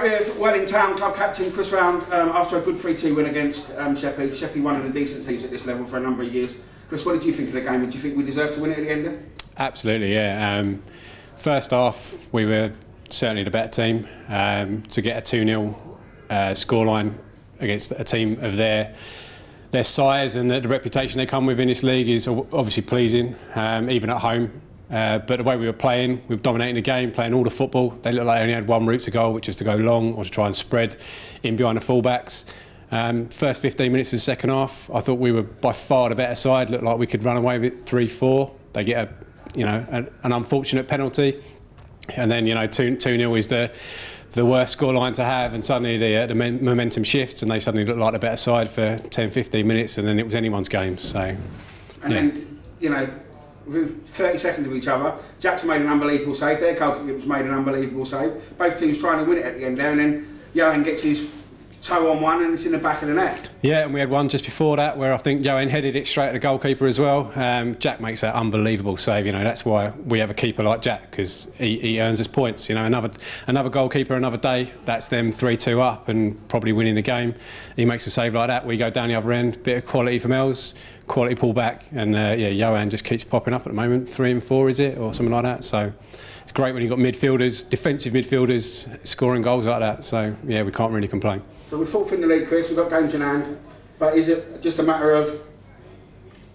Here, Welling Town club captain Chris Round, um, after a good 3-2 win against um, Sheppey. Sheppey, one of the decent teams at this level for a number of years. Chris, what did you think of the game? Did you think we deserved to win it at the end? Absolutely, yeah. Um, first half, we were certainly the better team. Um, to get a 2-0 uh, scoreline against a team of their their size and the, the, reputation they come with in this league is obviously pleasing, um, even at home. Uh, but the way we were playing, we were dominating the game, playing all the football. They looked like they only had one route to goal, which was to go long or to try and spread in behind the fullbacks. Um, first 15 minutes of the second half, I thought we were by far the better side. Looked like we could run away with it 3-4. They get a, you know, an, an unfortunate penalty, and then you know 2 0 is the the worst scoreline to have, and suddenly the, uh, the momentum shifts, and they suddenly look like the better side for 10, 15 minutes, and then it was anyone's game. So, and yeah. then you know, 30 seconds of each other, Jackson made an unbelievable save. Their goalkeeper made an unbelievable save. Both teams trying to win it at the end there, and then Johan gets his toe on one and it's in the back of the net. Yeah, and we had one just before that where I think Johan headed it straight at the goalkeeper as well. Um, Jack makes that unbelievable save. You know that's why we have a keeper like Jack because he, he, earns us points. You know another another goalkeeper another day. That's them three two up and probably winning the game. He makes a save like that. We go down the other end. Bit of quality from Els, quality pull back, and uh, yeah, Johan just keeps popping up at the moment. Three and four is it or something like that. So it's great when you've got midfielders, defensive midfielders scoring goals like that. So yeah, we can't really complain. So we're fourth in the league, Chris. We've got games in hand. But is it just a matter of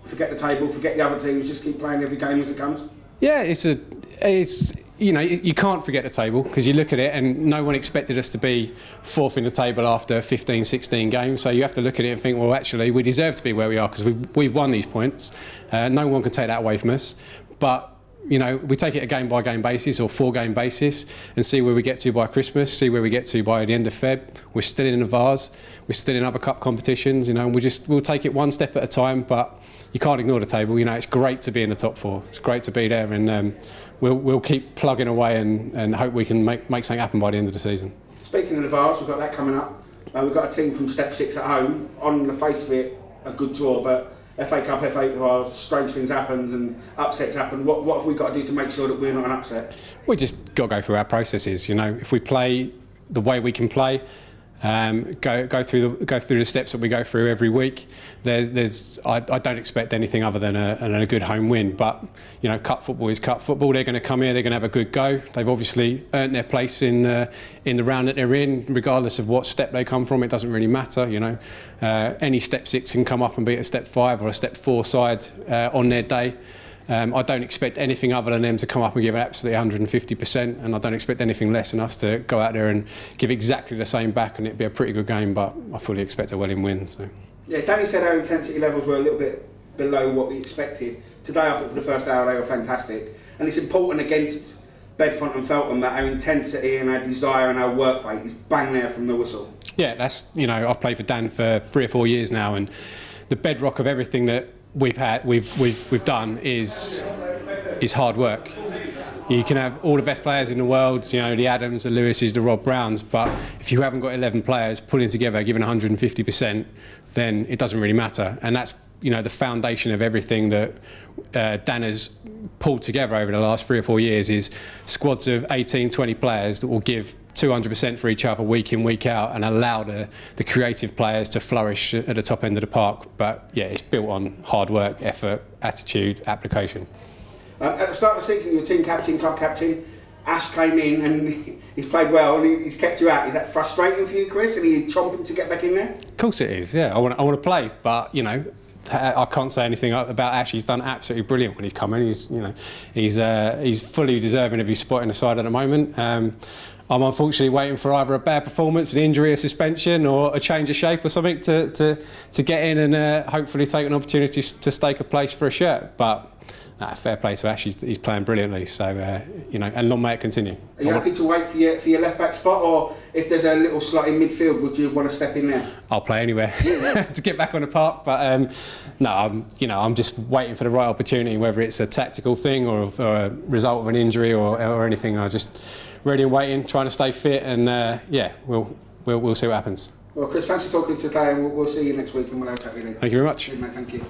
forget the table, forget the other teams, just keep playing every game as it comes? Yeah, it's a, it's you know you can't forget the table because you look at it and no one expected us to be fourth in the table after 15, 16 games. So you have to look at it and think, well, actually, we deserve to be where we are because we, we've won these points. Uh, no one can take that away from us. But you know, we take it a game by game basis or four game basis and see where we get to by Christmas, see where we get to by the end of Feb. We're still in the Vase, we're still in other cup competitions, you know, and we just we'll take it one step at a time. But you can't ignore the table. You know, it's great to be in the top four. It's great to be there, and um, we'll we'll keep plugging away and, and hope we can make make something happen by the end of the season. Speaking of the Vase, we've got that coming up. Uh, we've got a team from Step Six at home. On the face of it, a good draw, but FA Cup, FA well, strange things happen and upsets happen. What, what have we got to do to make sure that we're not an upset? We just got to go through our processes. You know, if we play the way we can play, um, go go through the go through the steps that we go through every week. There's, there's I, I don't expect anything other than a, a good home win. But you know, cup football is cup football. They're going to come here. They're going to have a good go. They've obviously earned their place in in the round that they're in, regardless of what step they come from. It doesn't really matter. You know, uh, any step six can come up and beat a step five or a step four side uh, on their day. Um, I don't expect anything other than them to come up and give absolutely 150%, and I don't expect anything less than us to go out there and give exactly the same back, and it'd be a pretty good game. But I fully expect a Welling win. So. Yeah, Danny said our intensity levels were a little bit below what we expected. Today, I thought for the first hour they were fantastic, and it's important against Bedfont and Feltham that our intensity and our desire and our work rate is bang there from the whistle. Yeah, that's you know I've played for Dan for three or four years now, and the bedrock of everything that we've had we've we've we've done is is hard work. You can have all the best players in the world, you know, the Adams, the Lewises, the Rob Browns, but if you haven't got 11 players pulling together, giving 150%, then it doesn't really matter. And that's, you know, the foundation of everything that uh, Dan has pulled together over the last three or four years is squads of 18, 20 players that will give 200% for each other week in, week out and allow the, the creative players to flourish at the top end of the park. But yeah, it's built on hard work, effort, attitude, application. Uh, at the start of the season, you were team captain, club captain. Ash came in and he's played well and he's kept you out. Is that frustrating for you, Chris? And are you chomping to get back in there? Of course it is, yeah. I want, I want to play, but, you know, I can't say anything about Ash. He's done absolutely brilliant when he's come in. He's, you know, he's, uh, he's fully deserving of his spot in the side at the moment. Um, I'm unfortunately waiting for either a bad performance, an injury, a suspension, or a change of shape or something to, to, to get in and uh, hopefully take an opportunity to stake a place for a shirt. But uh, fair play to Ash, he's, he's playing brilliantly. So, uh, you know, and long may it continue. Are you happy to wait for your, for your left back spot, or if there's a little slot in midfield, would you want to step in there? I'll play anywhere to get back on the park. But um, no, I'm, you know, I'm just waiting for the right opportunity, whether it's a tactical thing or, or a result of an injury or, or anything. I'm just ready and waiting, trying to stay fit, and uh, yeah, we'll, we'll, we'll see what happens. Well, Chris, thanks for talking today, and we'll, we'll see you next week, and we'll have a chat with you. Thank you very much. Good, mate, thank you.